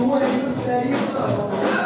continua aqui no céu.